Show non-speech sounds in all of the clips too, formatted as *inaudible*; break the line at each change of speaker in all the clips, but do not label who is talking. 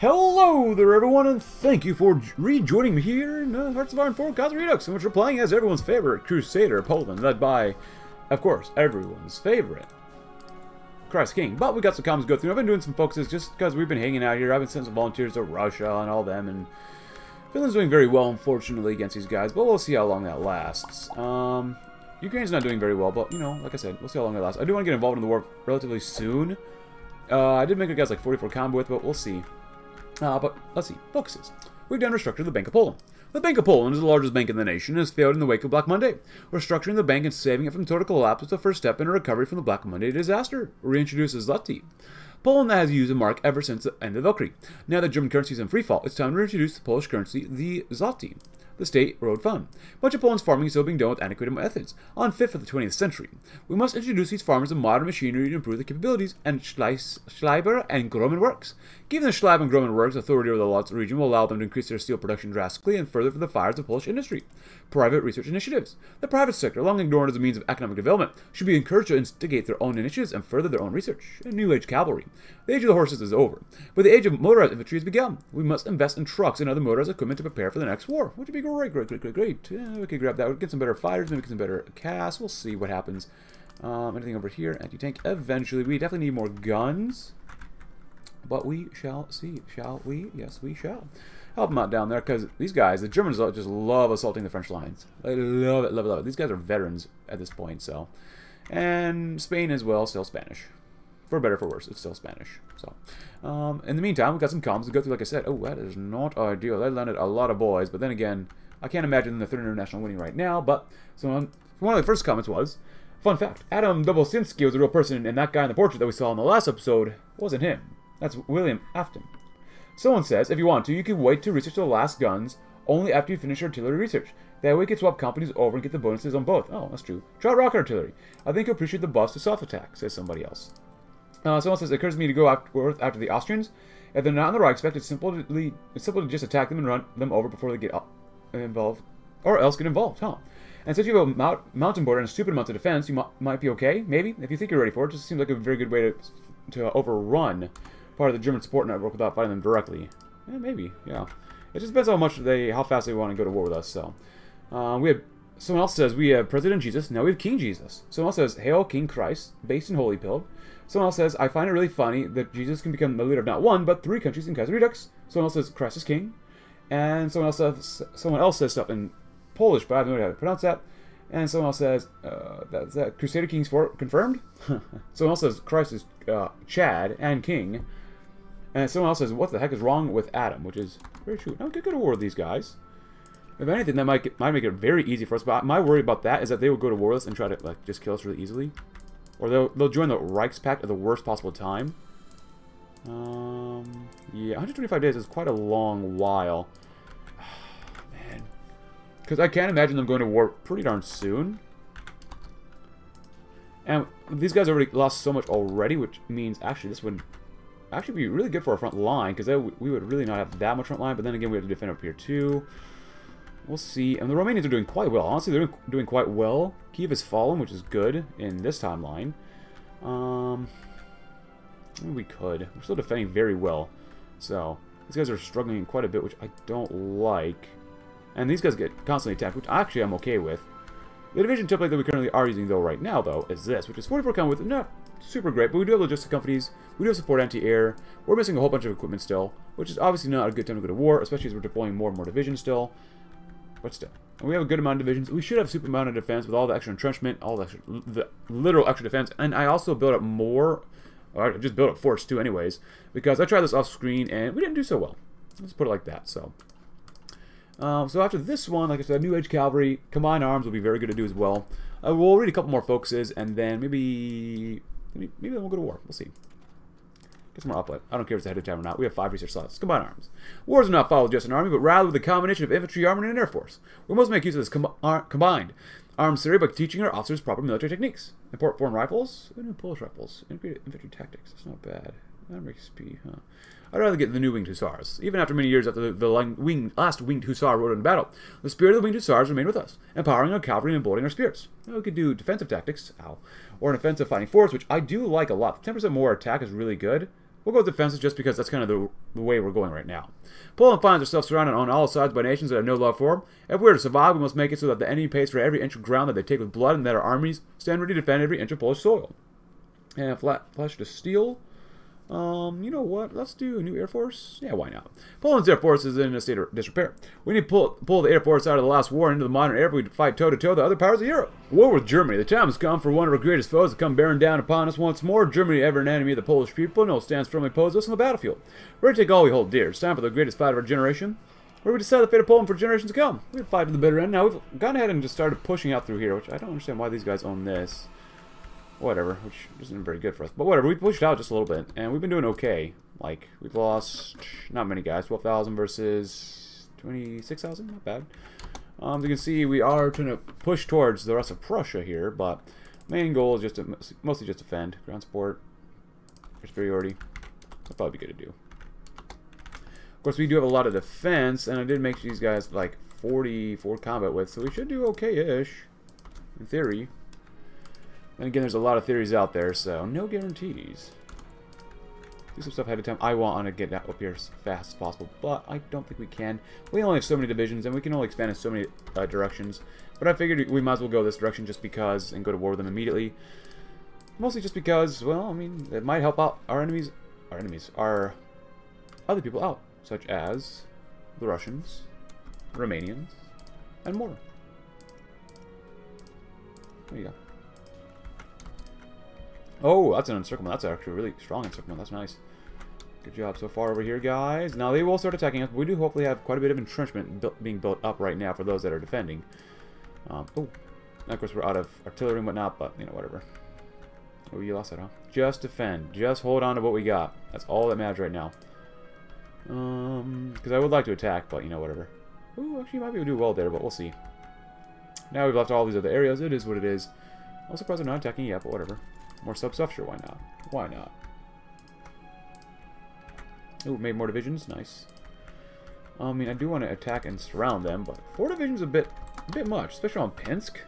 Hello there, everyone, and thank you for rejoining me here in uh, Hearts of Iron 4 Kaiserredux, in which we're playing as everyone's favorite Crusader, Poland, led by, of course, everyone's favorite Christ King. But we got some comments to go through. I've been doing some focuses just because we've been hanging out here. I've been sending some volunteers to Russia and all them, and Finland's doing very well, unfortunately, against these guys, but we'll see how long that lasts. Um, Ukraine's not doing very well, but, you know, like I said, we'll see how long that lasts. I do want to get involved in the war relatively soon. Uh, I did make a guys like 44 combo with, but we'll see. Uh, but let's see, focuses. We've done restructuring the Bank of Poland. The Bank of Poland is the largest bank in the nation and has failed in the wake of Black Monday. Restructuring the bank and saving it from total collapse was the first step in a recovery from the Black Monday disaster. Reintroduces Zloty. Poland has used the mark ever since the end of the Weltkrieg. Now that German currency is in free fall, it's time to reintroduce the Polish currency, the Zloty the state road fund. Much of Poland's farming is still being done with antiquated methods, unfit for the 20th century. We must introduce these farmers to modern machinery to improve the capabilities, and Scheibler and Grohman works. Giving the Scheibler and Grohman works authority over the Lodz region will allow them to increase their steel production drastically and further for the fires of Polish industry. Private research initiatives. The private sector, long ignored as a means of economic development, should be encouraged to instigate their own initiatives and further their own research. New age cavalry. The age of the horses is over, but the age of motorized infantry has begun. We must invest in trucks and other motorized equipment to prepare for the next war, which would be great, great, great, great, great. Yeah, we could grab that. We'd get some better fighters, maybe get some better cast. We'll see what happens. Um, anything over here? Anti-tank. Eventually, we definitely need more guns. But we shall see. Shall we? Yes, we shall. Help them out down there, because these guys, the Germans just love assaulting the French lines. They love it, love it, love it. These guys are veterans at this point, so. And Spain as well, still Spanish. For better for worse, it's still Spanish. So, um, in the meantime, we've got some comms to go through. Like I said, oh, that is not ideal. That landed a lot of boys, but then again, I can't imagine the third international winning right now. But so um, one of the first comments was, fun fact: Adam Doboszyński was a real person, and that guy in the portrait that we saw in the last episode wasn't him. That's William Afton. Someone says, if you want to, you can wait to research the last guns only after you finish artillery research. That way you can swap companies over and get the bonuses on both. Oh, that's true. Try rocket artillery. I think you'll appreciate the buffs to soft attack, says somebody else. Uh, someone says, it occurs to me to go after, after the Austrians. If they're not in the Reichspakt, it's simple, to, it's simple to just attack them and run them over before they get involved. Or else get involved, huh? And since you have a mount, mountain border and a stupid amount of defense, you might be okay, maybe. If you think you're ready for it, it just seems like a very good way to, to overrun part of the German support network without fighting them directly. Yeah, maybe, yeah. It just depends how much they, how fast they want to go to war with us, so. Uh, we have, someone else says, we have President Jesus, now we have King Jesus. Someone else says, Hail King Christ, based in Holy Pill. Someone else says, I find it really funny that Jesus can become the leader of not one, but three countries in Kaiser Redux. Someone else says, Christ is King. And someone else says, someone else says stuff in Polish, but I have no idea how to pronounce that. And someone else says, uh, that's that Crusader King's for confirmed. *laughs* someone else says, Christ is uh, Chad and King. And someone else says, what the heck is wrong with Adam? Which is very true. Now, get to war with these guys. If anything, that might might make it very easy for us. But my worry about that is that they will go to war with us and try to like just kill us really easily. Or they'll, they'll join the Reichspakt at the worst possible time. Um, yeah, 125 days is quite a long while. *sighs* Man. Because I can't imagine them going to war pretty darn soon. And these guys already lost so much already, which means actually this would actually be really good for our front line, because we would really not have that much front line, but then again we have to defend up here too. We'll see. And the Romanians are doing quite well. Honestly, they're doing quite well. Kiev has fallen, which is good in this timeline. Um, we could. We're still defending very well. So, these guys are struggling quite a bit, which I don't like. And these guys get constantly attacked, which actually I'm okay with. The division template that we currently are using, though, right now, though, is this, which is 44 count with not super great, but we do have logistic companies, we do have support anti-air, we're missing a whole bunch of equipment still, which is obviously not a good time to go to war, especially as we're deploying more and more divisions still, but still. And we have a good amount of divisions. We should have super amount of defense with all the extra entrenchment, all the, extra, the literal extra defense, and I also built up more, or I just built up force too anyways, because I tried this off screen and we didn't do so well. Let's put it like that, so. Um, so after this one, like I said, New Age Cavalry, Combined Arms will be very good to do as well. Uh, we'll read a couple more focuses, and then maybe Maybe, maybe then we'll go to war. We'll see. Get some more output. I don't care if it's ahead of time or not. We have five research slots. Combined arms. Wars are not followed just an army, but rather with a combination of infantry, armor, and an air force. We must make use of this com combined arms theory by teaching our officers proper military techniques. Import foreign rifles. We Polish rifles. Integrated infantry tactics. That's not bad. That makes XP, huh? I'd rather get the new Winged Hussars. Even after many years after the, the last Winged Hussar rode in battle, the spirit of the Winged Hussars remained with us, empowering our cavalry and emboldening our spears. we could do defensive tactics, ow, or an offensive fighting force, which I do like a lot. 10% more attack is really good. We'll go with defensive just because that's kind of the, the way we're going right now. Poland finds herself surrounded on all sides by nations that have no love for them. If we are to survive, we must make it so that the enemy pays for every inch of ground that they take with blood and that our armies stand ready to defend every inch of Polish soil. And flat flesh to steel. Um, you know what? Let's do a new Air Force. Yeah, why not? Poland's Air Force is in a state of disrepair. We need to pull, pull the Air Force out of the last war into the modern era we fight toe-to-toe -to -toe the other powers of Europe. War with Germany. The time has come for one of our greatest foes to come bearing down upon us once more. Germany, ever an enemy of the Polish people, no stands firmly opposed us on the battlefield. We're to take all we hold dear. It's time for the greatest fight of our generation. Where we decide the fate of Poland for generations to come. We fight to the bitter end. Now, we've gone ahead and just started pushing out through here, which I don't understand why these guys own this whatever, which isn't very good for us. But whatever, we pushed out just a little bit, and we've been doing okay. Like, we've lost not many guys, 12,000 versus 26,000, not bad. Um, you can see we are trying to push towards the rest of Prussia here, but main goal is just to mostly just defend. Ground support, superiority, that'd probably be good to do. Of course, we do have a lot of defense, and I did make these guys like 44 combat width, so we should do okay-ish, in theory. And again, there's a lot of theories out there, so no guarantees. Do some stuff ahead of time. I want to get up here as fast as possible, but I don't think we can. We only have so many divisions, and we can only expand in so many uh, directions. But I figured we might as well go this direction just because, and go to war with them immediately. Mostly just because, well, I mean, it might help out our enemies, our enemies, our other people out, such as the Russians, Romanians, and more. There you go. Oh, that's an encirclement. That's actually a really strong encirclement. That's nice. Good job so far over here, guys. Now, they will start attacking us. we do hopefully have quite a bit of entrenchment being built up right now for those that are defending. Um, oh, of course, we're out of artillery and whatnot, but, you know, whatever. Oh, you lost that, huh? Just defend. Just hold on to what we got. That's all that matters right now. Um, because I would like to attack, but, you know, whatever. Oh, actually, might be able to do well there, but we'll see. Now we've left all these other areas. It is what it is. I'm surprised they're not attacking yet, but whatever. More sub stuff? Sure, why not? Why not? Ooh, made more divisions. Nice. I mean, I do want to attack and surround them, but four divisions a bit, a bit much, especially on Pinsk.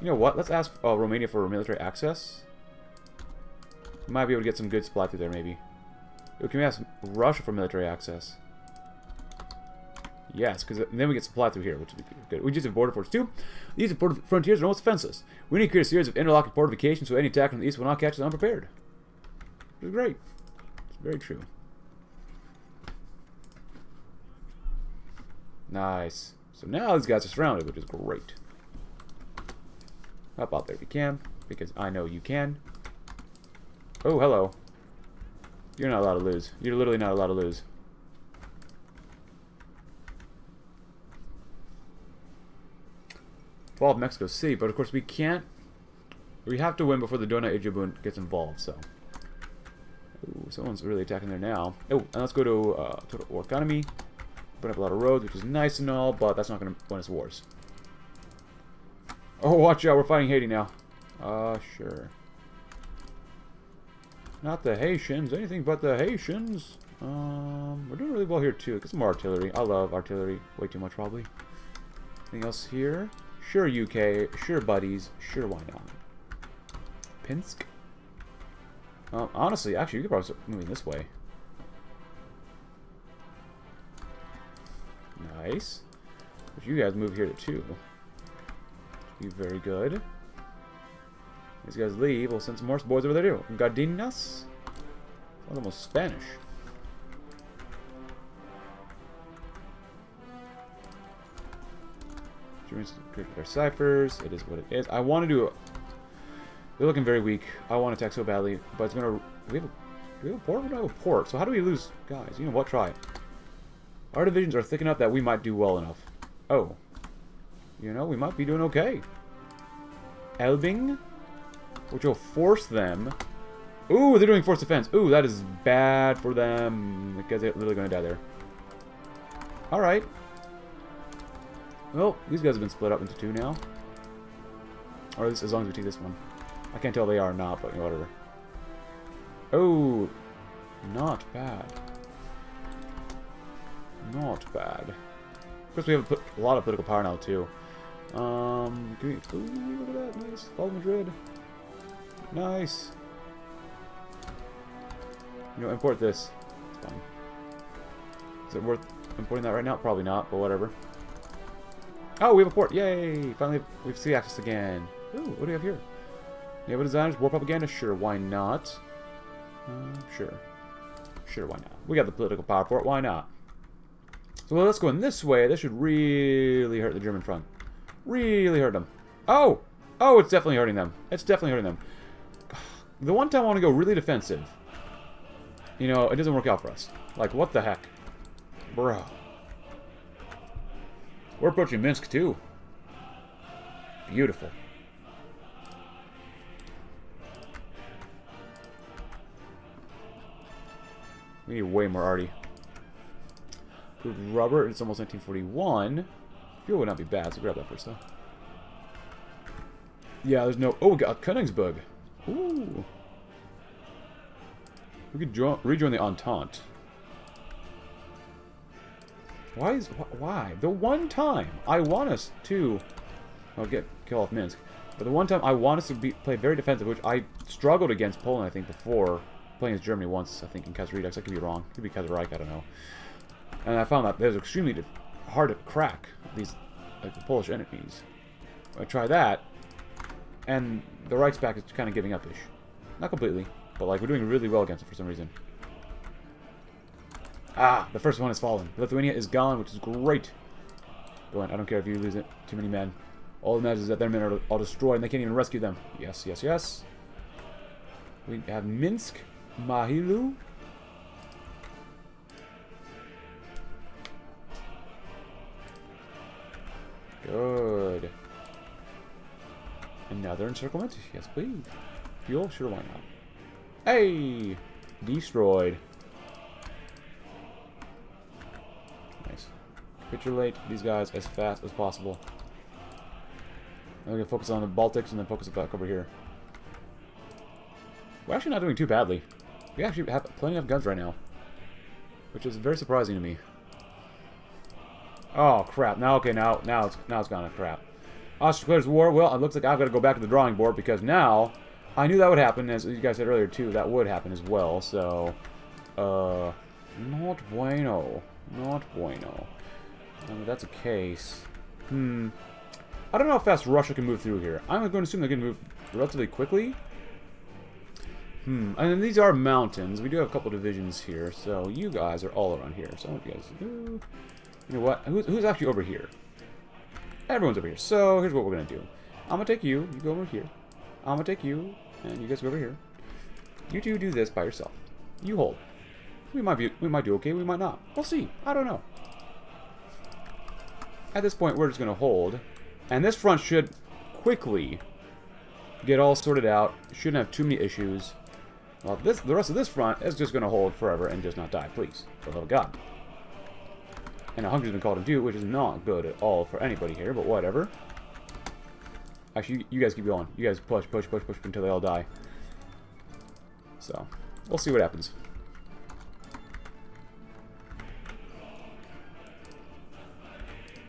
You know what? Let's ask uh, Romania for military access. might be able to get some good supply through there, maybe. Ooh, can we ask Russia for military access? Yes, because then we get supply through here, which would be good. We just have border forts too. These important frontiers are almost defenseless. We need to create a series of interlocking fortifications so any attack from the east will not catch us unprepared. Which is great. It's very true. Nice. So now these guys are surrounded, which is great. Up out there if you can, because I know you can. Oh, hello. You're not allowed to lose. You're literally not allowed to lose. Fall of Mexico City, but of course we can't. We have to win before the Dona Ijabun gets involved, so. Ooh, someone's really attacking there now. Oh, and let's go to uh, total war economy. Put up a lot of roads, which is nice and all, but that's not going to win us wars. Oh, watch out, we're fighting Haiti now. Uh, sure. Not the Haitians, anything but the Haitians. Um, we're doing really well here too. Get some more artillery. I love artillery. Way too much, probably. Anything else here? Sure, UK. Sure, buddies. Sure, why not? Pinsk? Um, honestly, actually, you could probably start moving this way. Nice. But you guys move here too. Be very good. These guys leave. We'll send some more boys over there too. Gardinas? Sounds almost Spanish. Their ciphers. It is what it is. I want to do. A, they're looking very weak. I want to attack so badly, but it's gonna. We have a, do we have a port? We don't have a port. So how do we lose guys? You know what? Try. Our divisions are thick enough that we might do well enough. Oh. You know, we might be doing okay. Elbing? Which will force them... Ooh, they're doing force defense. Ooh, that is bad for them. Because they're literally going to die there. Alright. Well, these guys have been split up into two now. Or at least as long as we take this one. I can't tell they are or not, but whatever. Oh, not bad. Not bad. Of course, we have a lot of political power now, too. Um, we, ooh, look at that, nice. Fall Madrid. Nice. You know, import this. It's fine. Is it worth importing that right now? Probably not, but whatever. Oh, we have a port. Yay! Finally, we have sea access again. Ooh, what do we have here? Naval designers, war propaganda? Sure, why not? Uh, sure. Sure, why not? We got the political power port, why not? So let's go in this way. This should really hurt the German front. Really hurt them. Oh! Oh, it's definitely hurting them. It's definitely hurting them. *sighs* The one time I want to go really defensive, you know, it doesn't work out for us. Like, what the heck? Bro. We're approaching Minsk, too. Beautiful. We need way more arty. Crude rubber, it's almost 1941. Fuel would not be bad, so grab that first, though. Yeah, there's no... Oh, we got Königsberg. Ooh. We could join, rejoin the Entente. Why is... Why? The one time I want us to... I'll get kill off Minsk. But the one time I want us to be, play very defensive, which I struggled against Poland, I think, before playing as Germany once, I think, in Kaiserredux. I could be wrong. Could be Kaiserreich, I don't know. And I found that was extremely hard to crack these like the Polish enemies. I try that, and the Reichspakt is kind of giving up-ish. Not completely, but like we're doing really well against it for some reason. Ah, the first one has fallen. Lithuania is gone, which is great. Go on, I don't care if you lose it. Too many men. All that matters is that their men are all destroyed, and they can't even rescue them. Yes, yes, yes. We have Minsk, Mahilu. Good. Another encirclement? Yes, please. Fuel? Sure, why not? Hey! Destroyed. Capitulate these guys as fast as possible. Then we can focus on the Baltics and then focus back over here. We're actually not doing too badly. We actually have plenty of guns right now. Which is very surprising to me. Oh, crap. Now, okay, now, now it's, now it's gone to crap. Austria declares war. Well, it looks like I've got to go back to the drawing board because now I knew that would happen, as you guys said earlier, too. That would happen as well, so... Uh, not bueno. Not bueno. That's a case. Hmm. I don't know how fast Russia can move through here. I'm going to assume they're going to move relatively quickly. Hmm. And these are mountains. We do have a couple divisions here, so you guys are all around here. Some of you guys... You know what? Who's, who's actually over here? Everyone's over here. So here's what we're going to do. I'm going to take you. You go over here. I'm going to take you. And you guys go over here. You two do this by yourself. You hold. We might be, we might do okay, we might not. We'll see. I don't know. At this point, we're just going to hold. And this front should quickly get all sorted out. Shouldn't have too many issues. Well, this, the rest of this front is just going to hold forever and just not die, please. For the love of God. And a Hungary's been called into, which is not good at all for anybody here, but whatever. Actually, you guys keep going. You guys push, push, push, push until they all die. So, we'll see what happens.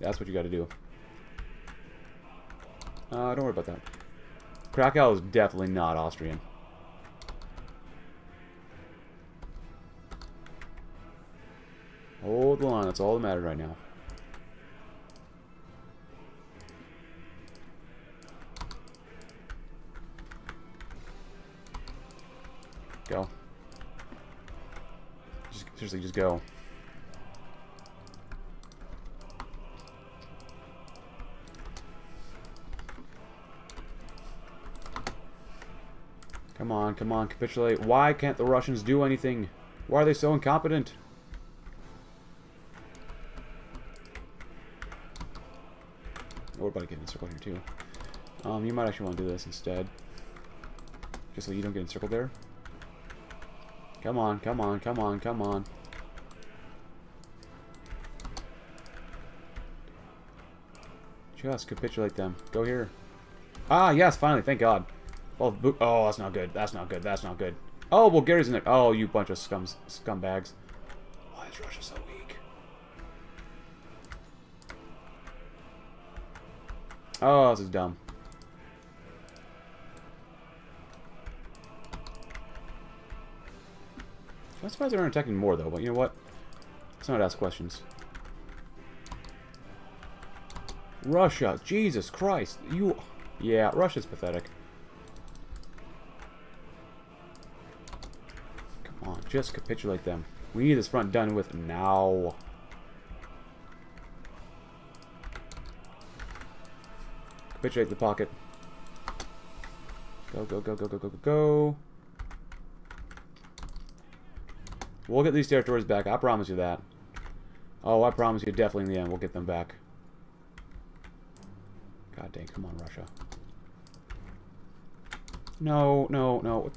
That's what you got to do. Uh, don't worry about that. Krakow is definitely not Austrian. Hold the line. That's all that matters right now. Go. Just, seriously, just go. Come on, come on, capitulate. Why can't the Russians do anything? Why are they so incompetent? We're about to get circle here, too. Um, you might actually want to do this instead. Just so you don't get encircled there. Come on, come on, come on, come on. Just capitulate them. Go here. Ah, yes, finally, thank God. Oh, oh, that's not good. That's not good. That's not good. Oh, well, Gary's in there. Oh, you bunch of scums, scumbags. Why is Russia so weak? Oh, this is dumb. I'm surprised they aren't attacking more, though, but you know what? Let's not ask questions. Russia, Jesus Christ, you... Yeah, Russia's pathetic. Just capitulate them. We need this front done with now. Capitulate the pocket. Go, go, go, go, go, go, go, go. We'll get these territories back. I promise you that. Oh, I promise you definitely in the end we'll get them back. God dang, come on, Russia. No, no, no.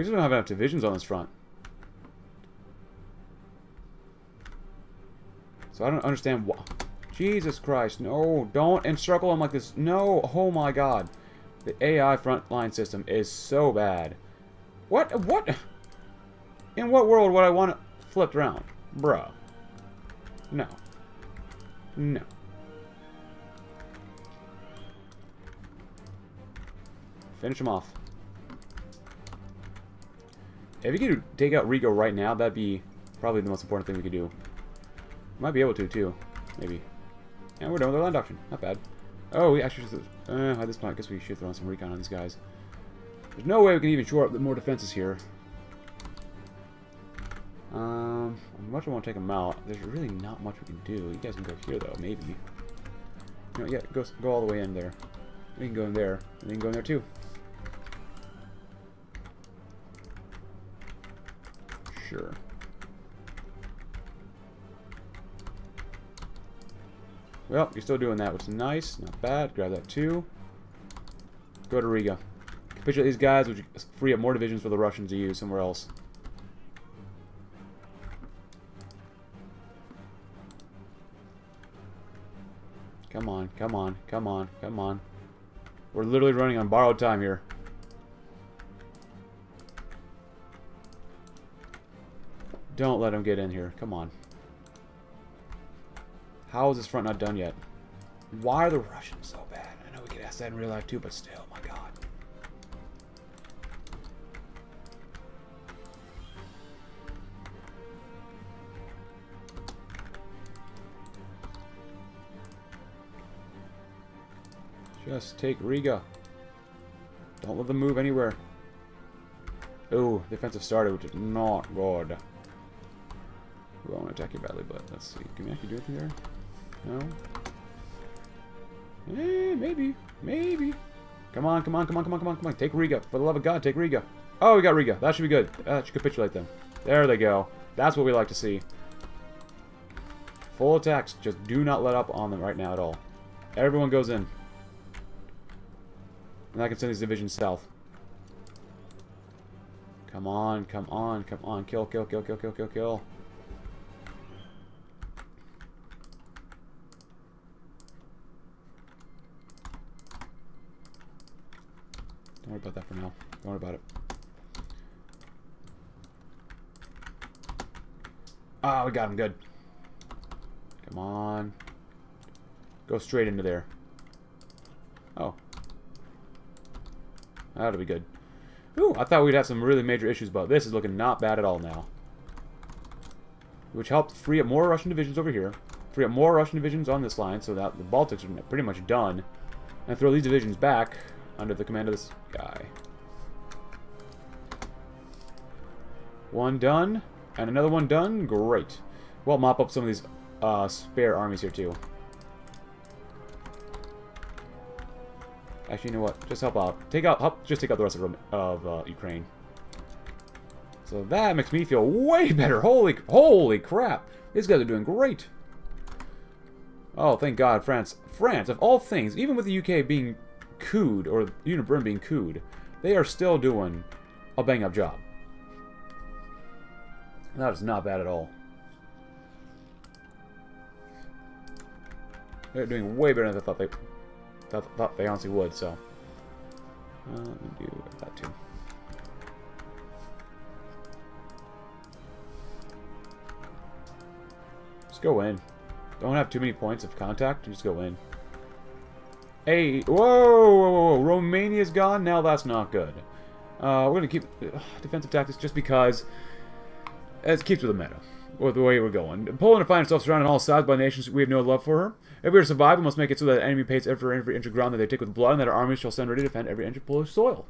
We just don't have enough divisions on this front. So I don't understand why. Jesus Christ, no, don't encircle them like this. No, oh my god. The AI frontline system is so bad. What? What? In what world would I want it flipped around? Bruh. No. No. Finish him off. If you could take out Riga right now, that'd be probably the most important thing we could do. Might be able to, too. Maybe. And we're done with our land auction. Not bad. Oh, we actually should... Uh, at this point, I guess we should throw on some recon on these guys. There's no way we can even shore up the more defenses here. Um, much I want to take them out. There's really not much we can do. You guys can go here, though, maybe. Know, yeah, go, go all the way in there. We can go in there, and then go in there, too. Sure. Well, you're still doing that, which is nice. Not bad. Grab that too. Go to Riga. Capitulate these guys, which free up more divisions for the Russians to use somewhere else. Come on, come on, come on, come on. We're literally running on borrowed time here. Don't let him get in here. Come on. How is this front not done yet? Why are the Russians so bad? I know we could ask that in real life too, but still, my god. Just take Riga. Don't let them move anywhere. Oh, defensive started, which is not good. I want to attack you badly, but let's see. Can we actually do anything there? No? Eh, maybe. Maybe. Come on, come on, come on, come on, come on, come on. Take Riga. For the love of God, take Riga. Oh, we got Riga. That should be good. That should capitulate them. There they go. That's what we like to see. Full attacks. Just do not let up on them right now at all. Everyone goes in. And I can send these divisions south. Come on, come on, come on. Kill, kill, kill, kill, kill, kill, kill. Worry about that for now. Don't worry about it. Ah, we got him good. Come on. Go straight into there. Oh. That'll be good. Ooh, I thought we'd have some really major issues, but this is looking not bad at all now. Which helped free up more Russian divisions over here. Free up more Russian divisions on this line, so that the Baltics are pretty much done. And throw these divisions back under the command of this guy. One done. And another one done. Great. Well, mop up some of these uh, spare armies here, too. Actually, you know what? Just help out. Take out, help, just take out the rest of, of uh, Ukraine. So that makes me feel way better. Holy, holy crap. These guys are doing great. Oh, thank God, France. France, of all things, even with the UK being cooed, or Unit Britain being cooed, they are still doing a bang-up job. That is not bad at all. They're doing way better than I thought they thought, thought they honestly would, so. Uh, let me do that too. Just go in. Don't have too many points of contact, just go in. Hey, whoa, whoa, whoa, whoa. Romania's gone? Now that's not good. Uh, we're going to keep defensive tactics just because it keeps with the meta, or the way we're going. Poland finds itself surrounded on all sides by nations we have no love for her. If we are to survive, we must make it so that the enemy pays every inch of ground that they take with blood, and that our armies shall stand ready to defend every inch of Polish soil.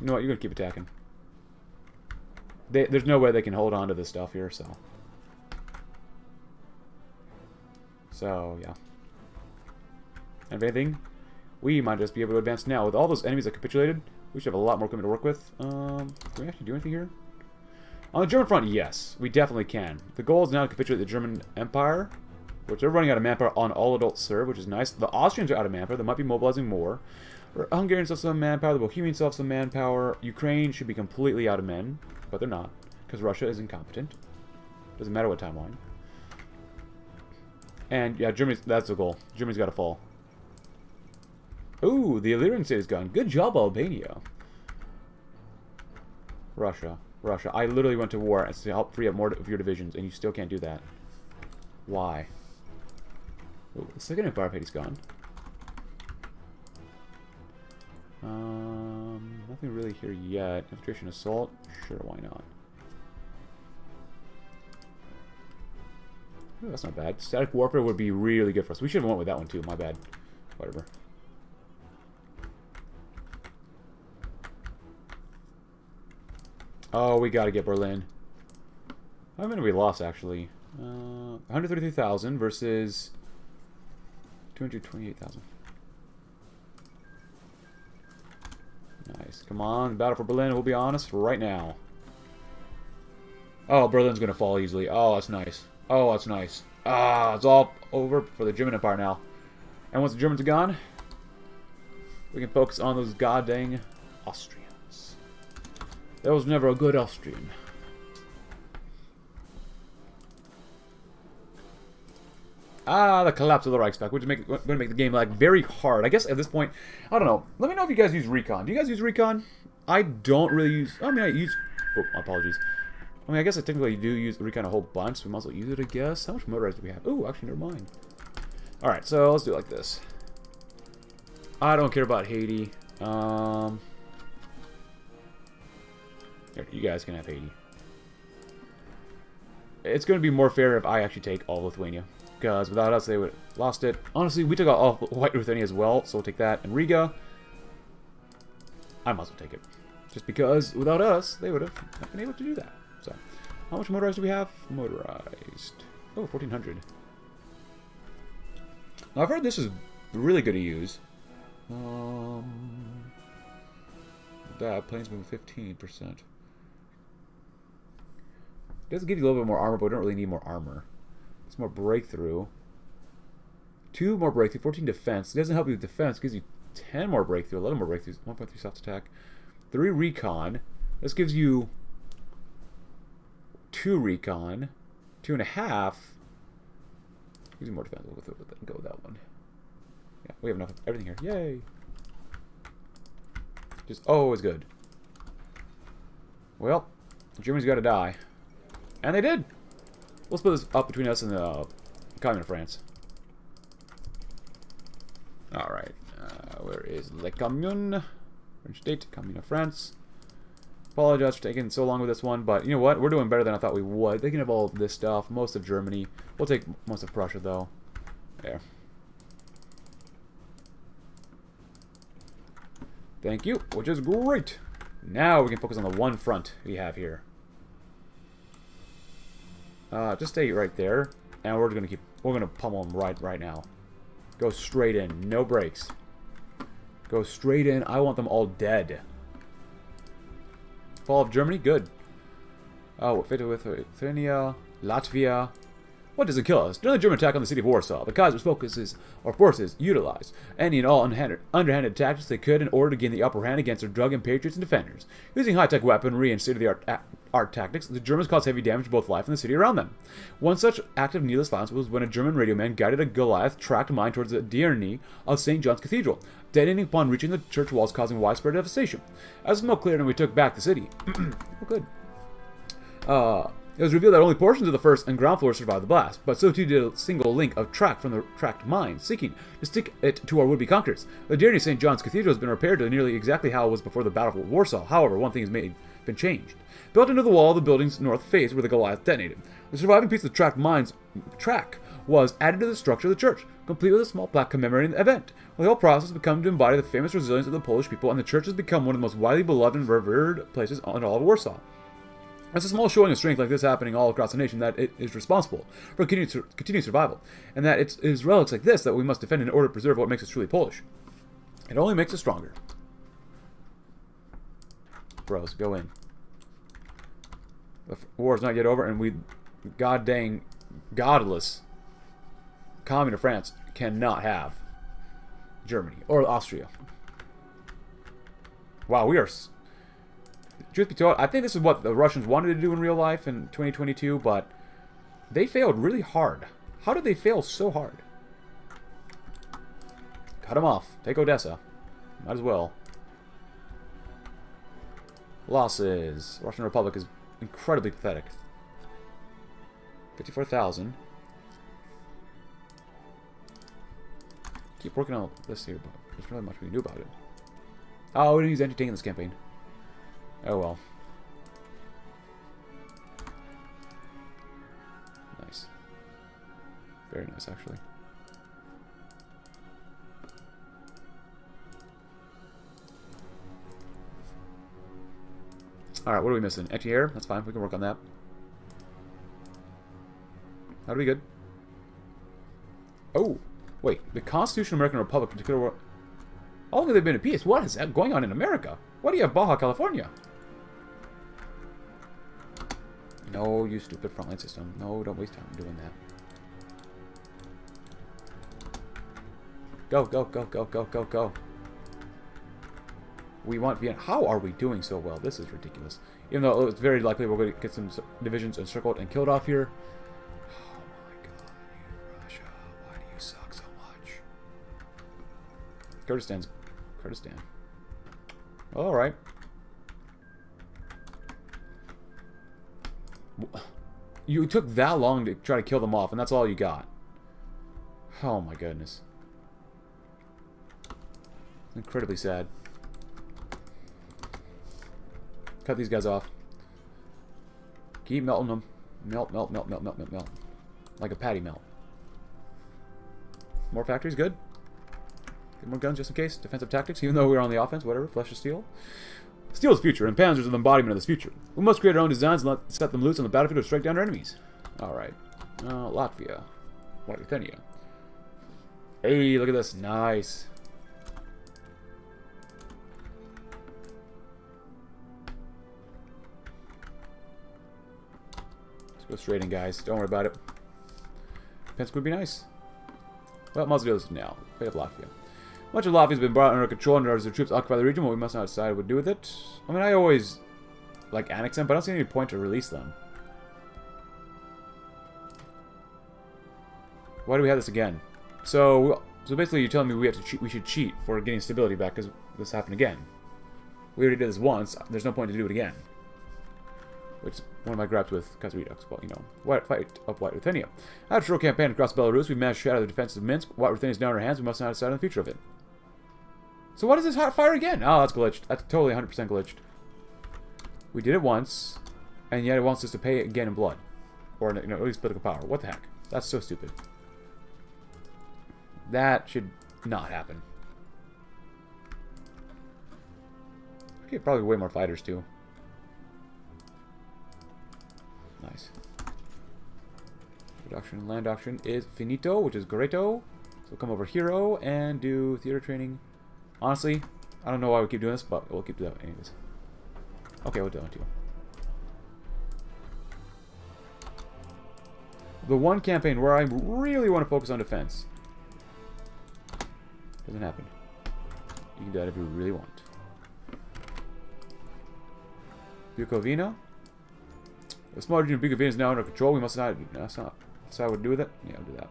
You know what? You're going to keep attacking. They, there's no way they can hold on to this stuff here, so... So, yeah. And if anything, we might just be able to advance now. With all those enemies that capitulated, we should have a lot more equipment to work with. Um, can we actually do anything here? On the German front, yes, we definitely can. The goal is now to capitulate the German Empire, which they're running out of manpower on all adults serve, which is nice. The Austrians are out of manpower. They might be mobilizing more. Hungarians have some manpower. The Bohemians have some manpower. Ukraine should be completely out of men, but they're not, because Russia is incompetent. Doesn't matter what timeline. And, yeah, Germany's, that's the goal. Germany's got to fall. Ooh, the Illyrian state is gone. Good job, Albania. Russia. Russia. I literally went to war to help free up more of your divisions, and you still can't do that. Why? Ooh, the second empire has gone. Um, nothing really here yet. Infiltration assault? Sure, why not? Ooh, that's not bad. Static warfare would be really good for us. We should have went with that one too. My bad. Whatever. Oh, we gotta get Berlin. How many we lost, actually? Uh, 133,000 versus 228,000. Nice. Come on, battle for Berlin, we'll be honest, right now. Oh, Berlin's gonna fall easily. Oh, that's nice. Oh, that's nice. Ah, it's all over for the German Empire now. And once the Germans are gone, we can focus on those goddamn Austrians. There was never a good Austrian. Ah, the collapse of the Reichspakt, which is going to make the game like very hard. I guess at this point, I don't know. Let me know if you guys use Recon. Do you guys use Recon? I don't really use. I mean, I use. Oh, apologies. I mean, I guess I technically do use Recon a whole bunch, so we might as well use it, I guess. How much motorized do we have? Oh, actually, never mind. Alright, so let's do it like this. I don't care about Haiti. Um, you guys can have Haiti. It's going to be more fair if I actually take all Lithuania. Because without us, they would have lost it. Honestly, we took all White Ruthenia as well, so we'll take that. And Riga, I must well take it. Just because without us, they would have not been able to do that. How much motorized do we have? Motorized. Oh, 1400. Now, I've heard this is really good to use. Um, that planes move 15% does give you a little bit more armor, but we don't really need more armor. It's more breakthrough. Two more breakthrough, 14 defense. It doesn't help you with defense. It gives you 10 more breakthrough, 11 more breakthroughs, 1.3 soft attack. 3 recon. This gives you 2 recon. 2.5. Gives you more defense. We'll go, with go with that one. Yeah, we have enough of everything here. Yay! Just always good. Well, Germany's got to die. And they did. We'll split this up between us and the uh, Commune of France. Alright. Uh, where is Le Commune? French state, Commune of France. Apologize for taking so long with this one, but you know what? We're doing better than I thought we would. They can have all this stuff, most of Germany. We'll take most of Prussia, though. There. Thank you, which is great. Now we can focus on the one front we have here. Uh, just stay right there, and we're gonna keep we're gonna pummel them right right now. Go straight in, no breaks. Go straight in. I want them all dead. Fall of Germany? Good. Oh, fitted with Lithuania, Latvia. What does it kill us? During the German attack on the city of Warsaw, the Kaiser's focuses or forces utilized any and all underhanded, underhanded tactics they could in order to gain the upper hand against their drug patriots and defenders. Using high-tech weaponry and state-of-the-art art tactics, the Germans caused heavy damage to both life and the city around them. One such act of needless violence was when a German radio man guided a Goliath tracked mine towards the Dierne of St. John's Cathedral, detonating upon reaching the church walls, causing widespread devastation. As smoke cleared and we took back the city. *clears throat* oh, good. Uh, it was revealed that only portions of the first and ground floor survived the blast, but so too did a single link of track from the tracked mine, seeking to stick it to our would-be conquerors. The Dierne St. John's Cathedral has been repaired to nearly exactly how it was before the Battle of Warsaw. However, one thing has made, been changed. Built into the wall of the building's north face where the Goliath detonated. The surviving piece of the tracked mine's track was added to the structure of the church, complete with a small plaque commemorating the event. The whole process has become to embody the famous resilience of the Polish people, and the church has become one of the most widely beloved and revered places in all of Warsaw. It's a small showing of strength like this happening all across the nation that it is responsible for continued, continued survival, and that it is relics like this that we must defend in order to preserve what makes us truly Polish. It only makes us stronger. Bros, go in. The war is not yet over, and we, god dang, godless, communist France cannot have Germany or Austria. Wow, we are truth be told, I think this is what the Russians wanted to do in real life in 2022, but they failed really hard. How did they fail so hard? Cut them off. Take Odessa. Might as well. Losses. Russian Republic is incredibly pathetic. 54,000. Keep working on this here, but there's really much we can do about it. Oh, we didn't use anything in this campaign. Oh well. Nice. Very nice, actually. Alright, what are we missing? Anti-air? That's fine. We can work on that. That'll be good. Oh! Wait. The Constitution of American Republic, particular... How long have they been at peace? What is going on in America? Why do you have Baja California? No, you stupid frontline system. No, don't waste time doing that. Go, go, go, go, go, go, go. We want Vienna. How are we doing so well? This is ridiculous. Even though it's very likely we're going to get some divisions encircled and killed off here. Oh my god, Russia. Why do you suck so much? Kurdistan's... Kurdistan. Alright. You took that long to try to kill them off, and that's all you got. Oh my goodness. Incredibly sad. Cut these guys off. Keep melting them. Melt, melt, melt, melt, melt, melt, melt. Like a patty melt. More factories, good. Get more guns just in case. Defensive tactics, even though we're on the offense, whatever. Flesh of steel. Steel's future, and Panzers are the embodiment of this future. We must create our own designs and let, set them loose on the battlefield to strike down our enemies. Alright. Uh, Latvia. What, are Lithuania? Hey, look at this. Nice. Let's go straight in, guys. Don't worry about it. Pinsk would be nice. Well, Mazda now. Fate of Latvia. Much of Latvia has been brought under control and as the troops occupy the region, what we must now decide what to do with it. I mean, I always like annex them, but I don't see any point to release them. Why do we have this again? So, so basically, you're telling me we have to cheat, we should cheat for getting stability back because this happened again. We already did this once. There's no point to do it again. Which one of my grabs with Kaiser Redux, but you know, white fight of White Ruthenia. After a short campaign across Belarus, we managed to shatter the defenses of Minsk. White Ruthenia is now in our hands. We must now decide on the future of it. So what is this hot fire again? Oh, that's glitched. That's totally 100% glitched. We did it once, and yet it wants us to pay again in blood. Or, you know, at least political power. What the heck? That's so stupid. That should not happen. Okay, probably way more fighters, too. Nice. Reduction land auction is finito, which is greato. So come over hero and do theater training. Honestly, I don't know why we keep doing this, but we'll keep doing it anyways. Okay, we'll do it too. The one campaign where I really want to focus on defense. Doesn't happen. You can do that if you really want. Bukovina. The small region of Bukovina is now under control. We must not. That's not. That's how I would do with it. Yeah, I'll do that.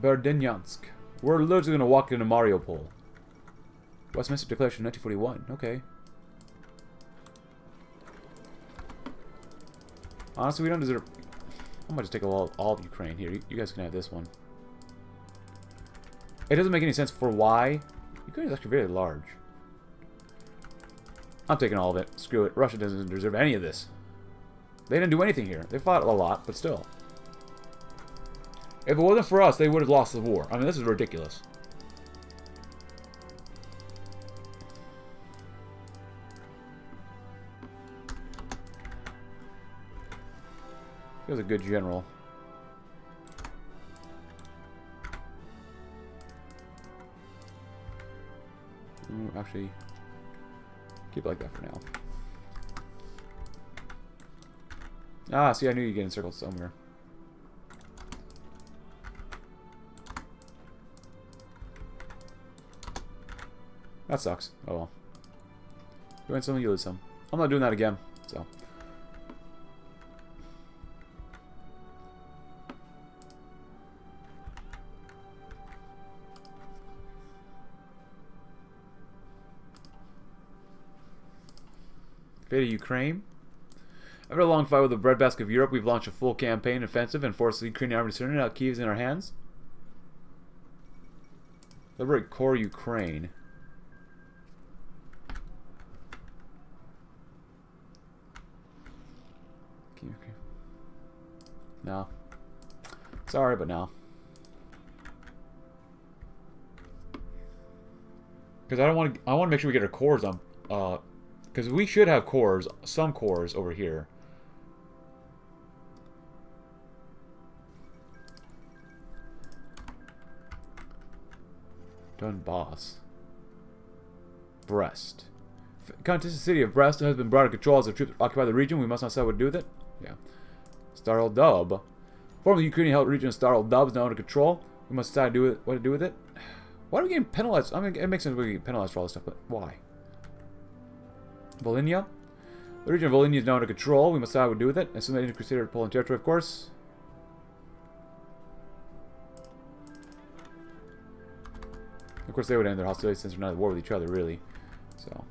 Berdyansk. We're literally gonna walk into Mariupol. Westminster Declaration 1941. Okay. Honestly, we don't deserve... I'm gonna just take all, all of Ukraine here. You, you guys can have this one. It doesn't make any sense for why. Ukraine is actually very large. I'm taking all of it. Screw it. Russia doesn't deserve any of this. They didn't do anything here. They fought a lot, but still. If it wasn't for us, they would have lost the war. I mean, this is ridiculous. He was a good general. Mm, actually, keep it like that for now. Ah, see, I knew you'd get encircled somewhere. That sucks. Oh well. You win some, you lose some. I'm not doing that again, so. Fate of Ukraine. After a long fight with the breadbasket of Europe, we've launched a full campaign offensive and forced the Ukrainian army to surrender. Now Kiev's in our hands. Liberate core Ukraine. No. Sorry, but no. Because I don't want to. I want to make sure we get our cores on. Uh, because we should have cores, some cores over here. Donbass. Brest. Contested city of Brest has been brought under control as the troops occupy the region. We must not what to do with it. Yeah. Starodub. Formerly Ukrainian-held region of Starodub is now under control. We must decide to do it, what to do with it. Why are we getting penalized? I mean, it makes sense we get penalized for all this stuff, but why? Volhynia. The region of Volhynia is now under control. We must decide what to do with it. Assume that Crusader Poland territory, of course. Of course, they would end their hostilities since they're not at war with each other, really. So.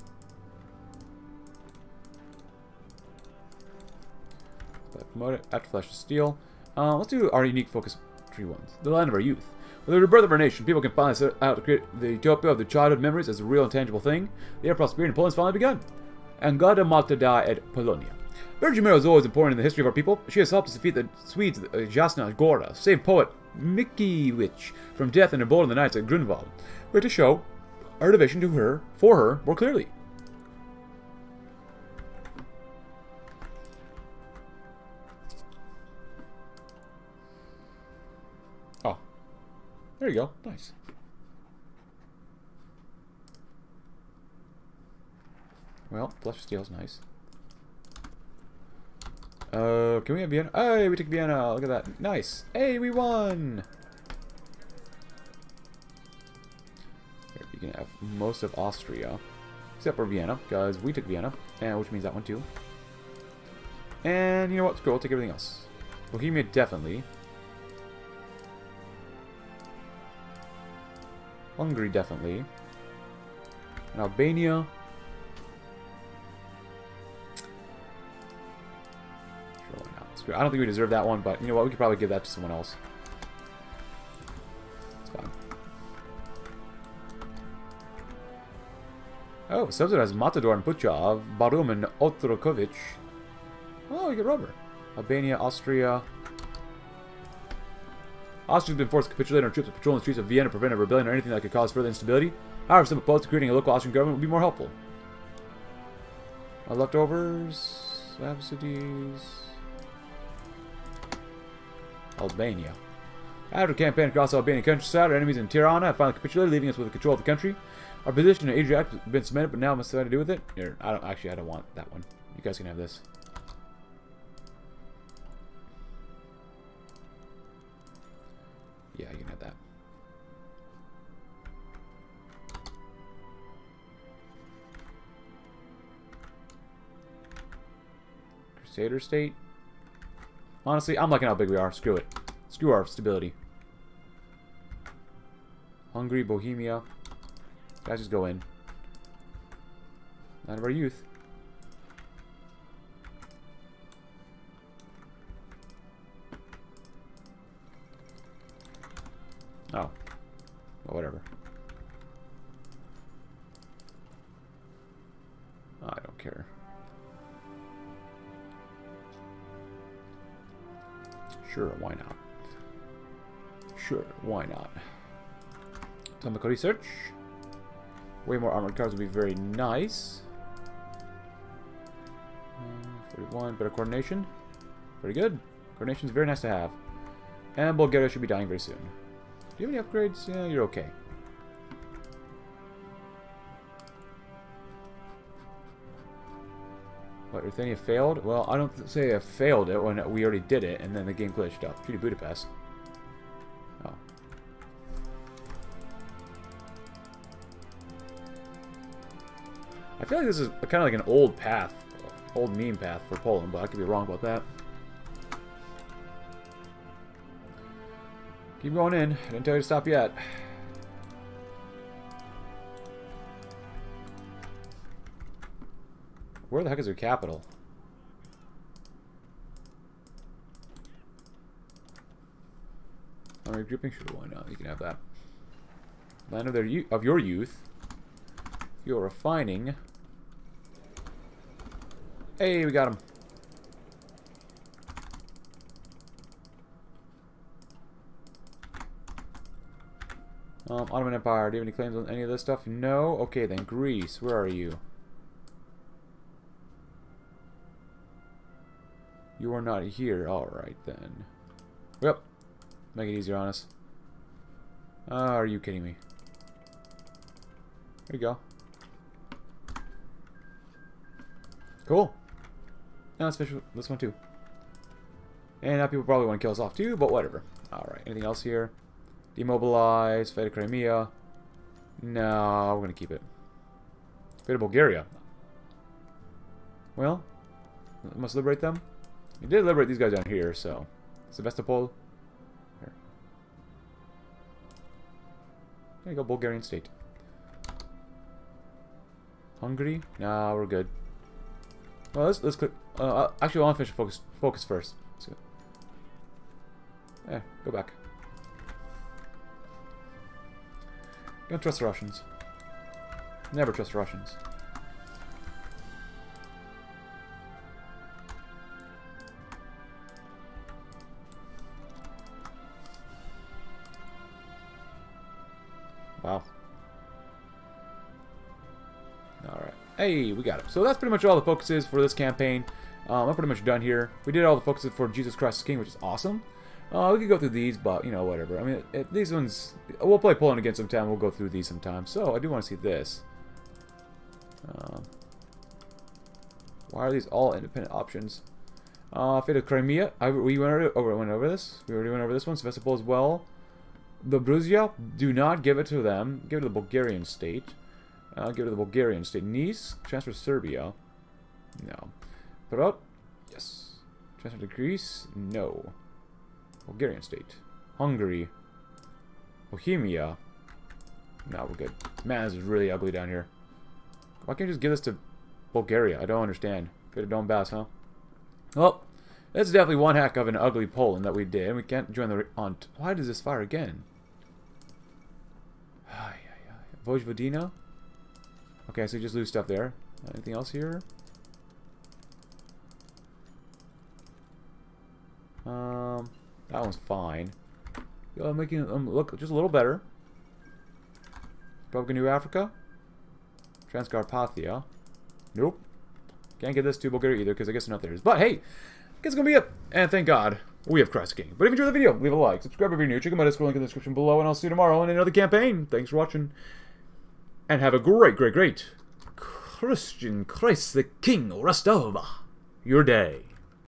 Promote it. After Flash of Steel. Uh, let's do our unique focus tree ones. The land of our youth. With the rebirth of our nation, people can finally set out to create the utopia of their childhood memories as a real and tangible thing. The era of prosperity in Poland has finally begun. And Gada Magda et Polonia. Virgin Mary is always important in the history of our people. She has helped us defeat the Swedes, uh, Jasna Gora, saved poet Mickiewicz from death and emboldened the knights at Grunwald. We're to show our devotion to her, for her, more clearly. There you go. Nice. Well, Flush Steel's nice. Uh, can we have Vienna? Hey, we took Vienna. Look at that. Nice. Hey, we won. You can have most of Austria. Except for Vienna, because we took Vienna. And which means that one too. And you know what? Screw, we'll take everything else. Bohemia, definitely. Hungary, definitely. And Albania. I don't think we deserve that one, but you know what? We could probably give that to someone else. It's fine. Oh, subsidized Matador and Puchov, Barum and Otrokovic. Oh, we get rubber. Albania, Austria. Austria has been forced to capitulate our troops to patrol the streets of Vienna to prevent a rebellion or anything that could cause further instability. However, some opposed to creating a local Austrian government would be more helpful. Our leftovers, subsidies. Albania. After a campaign across Albanian countryside, our enemies in Tirana have finally capitulated, leaving us with the control of the country. Our position in Adriatic has been cemented, but now I must have to do with it. Here, I don't actually. I don't want that one. You guys can have this. Crusader state. Honestly, I'm liking how big we are. Screw it. Screw our stability. Hungary, Bohemia. Guys, just go in. None of our youth. Why not? Atomic research. Way more armored cars would be very nice. Uh, 41, better coordination. Pretty good. Coordination is very nice to have. And Bulgaria should be dying very soon. Do you have any upgrades? Yeah, you're okay. What, Ruthenia failed? Well, I don't say I failed it when we already did it, and then the game glitched up. Treaty Budapest. I feel like this is kind of like an old path, old meme path for Poland, but I could be wrong about that. Keep going in. I didn't tell you to stop yet. Where the heck is your capital? Army grouping? Sure, why not? You can have that. Land of, their of your youth. You're refining. Hey, we got him. Um, Ottoman Empire. Do you have any claims on any of this stuff? No? Okay, then. Greece. Where are you? You are not here. Alright, then. Yep. Make it easier on us. Uh, are you kidding me? There you go. Cool. Now let's this one too. And now people probably want to kill us off too, but whatever. Alright, anything else here? Demobilize, of Crimea. No, we're going to keep it. Of Bulgaria. Well, must liberate them. We did liberate these guys down here, so. Sevastopol. Here. There you go, Bulgarian state. Hungary? Nah, we're good. Well, let's let's click. Uh, actually, I want to finish focus focus first. Go. Yeah, go back. Don't trust the Russians. Never trust the Russians. Wow. Alright. Hey, we got it. So that's pretty much all the focuses for this campaign. Um, I'm pretty much done here. We did all the focuses for Jesus Christ King, which is awesome. Uh, we could go through these, but, you know, whatever. I mean, these ones... We'll play Poland again sometime. We'll go through these sometime. So, I do want to see this. Um, why are these all independent options? Uh, Fate of Crimea. I, we went over, went over this. We already went over this one. Sevastopol as well. The Bruzia, do not give it to them. Give it to the Bulgarian state. Uh, give it to the Bulgarian state. Nice, transfer Serbia. No. Prot, yes. Transfer to Greece? No. Bulgarian state. Hungary. Bohemia. No, we're good. Man, this is really ugly down here. Why can't you just give this to Bulgaria? I don't understand. Fit a Donbass, huh? Well, that's definitely one hack of an ugly Poland that we did. We can't join the... on. Why does this fire again? *sighs* Vojvodina? Okay, so you just lose stuff there. Anything else here? Um, that one's fine. I'm making them look just a little better. Republic of New Africa. Transcarpathia. Nope. Can't get this to Bulgaria either because I guess not theirs. But hey, It's gonna be it. And thank God we have Christ King. But if you enjoyed the video, leave a like, subscribe if you're new, check out my Discord link in the description below, and I'll see you tomorrow in another campaign. Thanks for watching. And have a great, great, great Christian Christ the King rest of your day.